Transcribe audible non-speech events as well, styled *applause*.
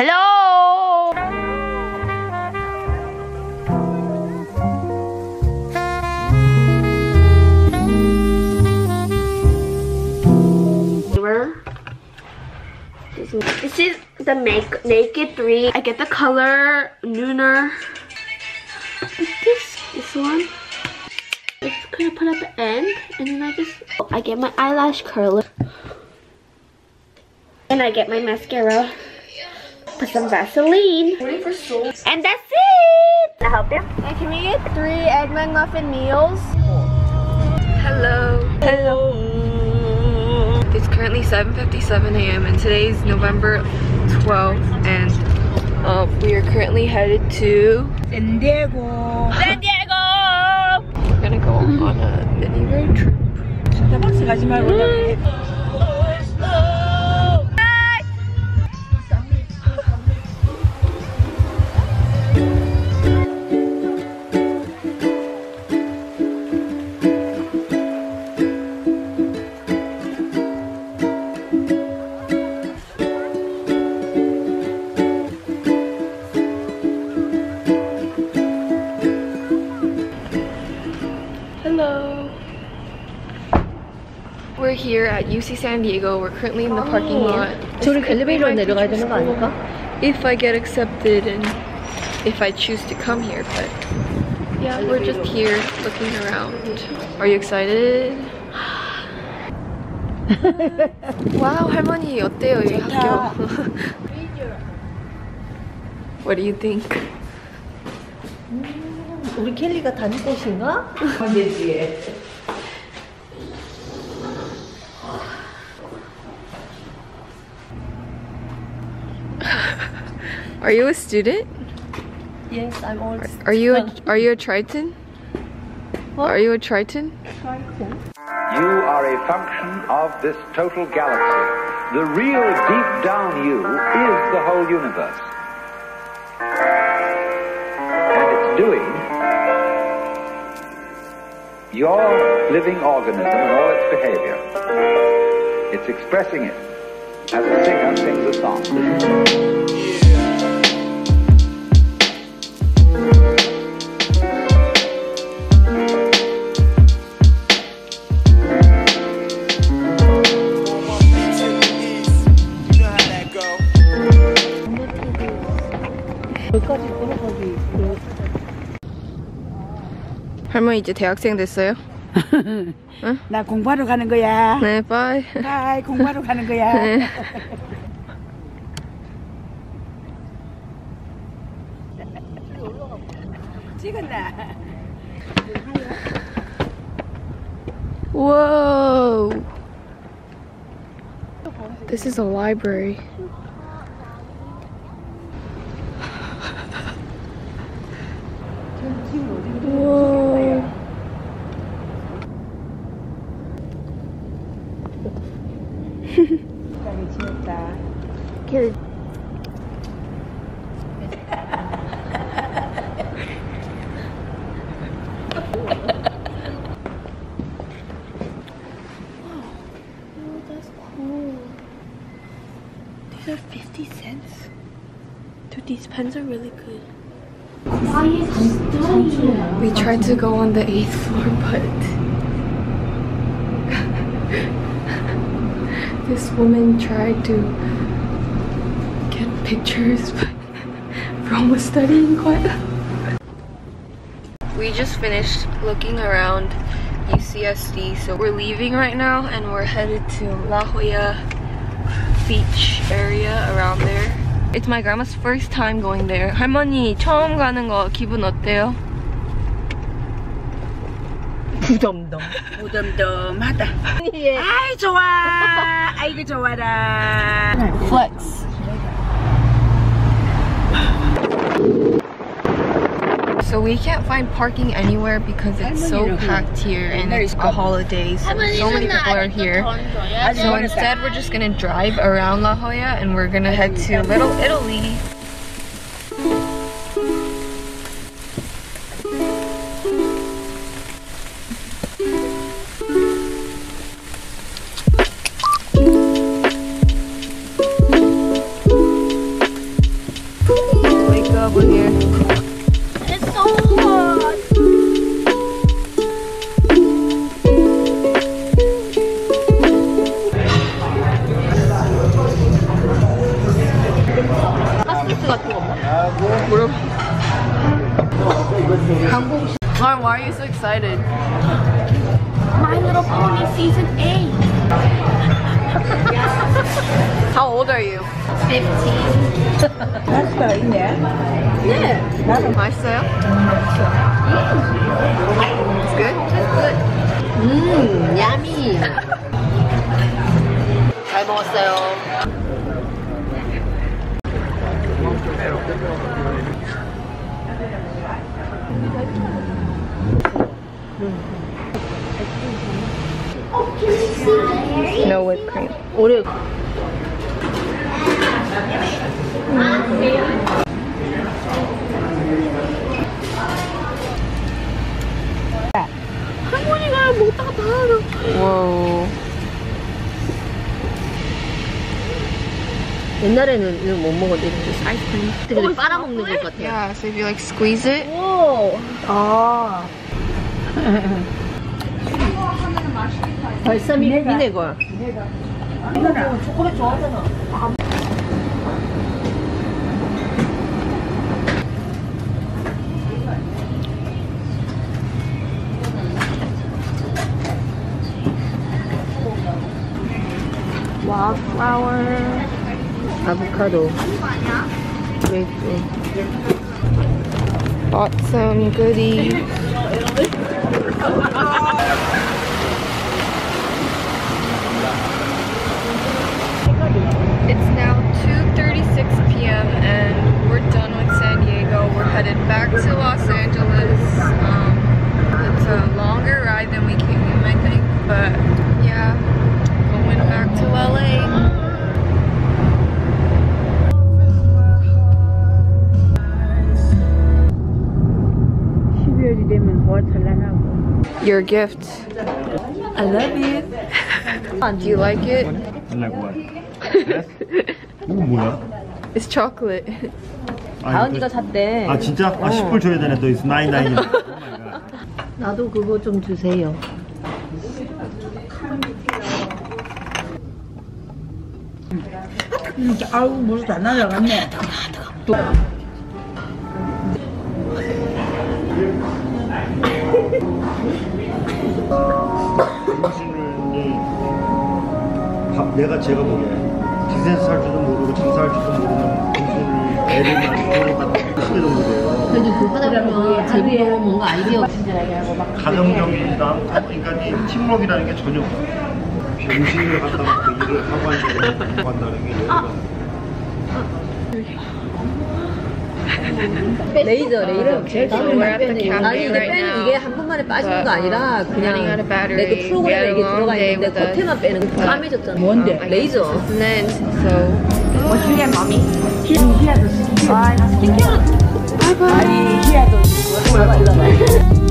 Hello! This is the Make Naked 3. I get the color Nooner. This, this one. Kind of put at the end. And then I just, oh, I get my eyelash curler. And I get my mascara. Put some Vaseline. And that's it! Can I help you? And can we get three egg McMuffin meals? Hello. Hello. It's currently 7.57 a.m. and today's November 12th and uh, we are currently headed to San Diego. San Diego! We're gonna go on a mini road trip. Hello. We're here at UC San Diego. We're currently in the parking lot. 저를 엘리베이터로 내려가야 되는 거 아닐까? If I get accepted and if I choose to come here, but yeah, we're just here looking around. Are you excited? *laughs* wow, 할머니 어때요 이 학교? *laughs* What do you think? 우리 켈리가 다닐 곳인가? Are you a student? Yes, I'm old. Are you a, are you a Triton? Are you a Triton? You are a function of this total galaxy. The real deep down you is the whole universe. And it's doing your living organism and all its behavior. It's expressing it as a singer sings a song. 할머니 이제 대학생 됐어요? *laughs* 나 공부하러 가는 거야. 네, bye. 바이 공부하러 가는 거야. *laughs* 네. 찍었나? Whoa! This is a library. Whoa. Cool. These are 50 cents. Dude, these pens are really good. We tried to go on the eighth floor, but *laughs* this woman tried to pictures, but Rome was studying quite. We just finished looking around UCSD, so we're leaving right now and we're headed to La Jolla beach area around there. It's my grandma's first time going there. 할머니 처음 가는 거 기분 어때요? *laughs* 부덤덤. 부덤덤하다. 아이 좋아. 아이고 좋아라. Flex. So we can't find parking anywhere because it's so packed here and it's a holiday so so many people are here. So instead we're just gonna drive around La Jolla and we're gonna head to Little Italy. excited? My Little Pony season 8. *laughs* How old are you? 15. 맛있어, 있네. 네. 맛있어요? It's good? 음, 야미. 잘 먹었어요. No whipped cream. 오래 할머니가 먹다가 다 하나. Whoa. 옛날에는 이거 못 먹었는데 just 아이스크림. 되게 빨아먹는 것 같아요. Yeah, so if you like squeeze it, 오. 아. 벌써 미, 비네걸. 초콜릿 좋아하잖아. 와 플라워 아보카도 그레이프 Your gift. I love it. *laughs* Do you like it? like what? Yes? 이거 뭐야? *laughs* It's chocolate. 다은이가 샀대. 아 진짜? 아 10불 줘야 되네. 너 is 999. 나도 그거 좀 주세요. 이렇게 아우 물다 날아갔네. 음식 밥 내가 제가 보기에 비즈니스 할 줄도 모르고 장사할 줄도 모르는 음식을 애를 그런 거 시대 정도 돼요. 그래도 그거 하다 보면 재미로 뭔가 아이디어 가정적이랑 그러니까 이 팀워크라는 게 전혀 없어요. 음식을 갖다가 그 일을 하고 한다는 게 여기가 레이저 레이저 아니 근데 빼는. 이게 한 번만에 빠지는 거 아니라 그냥. 내 그 프로그램에 a 이게 들어가 있는데. 겉에만 빼는 거 까매졌잖아 뭔데? 레이저 What you get, mommy? He has a skin. Bye. Skin. Bye bye. He has